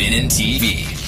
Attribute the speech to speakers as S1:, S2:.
S1: Spinning TV.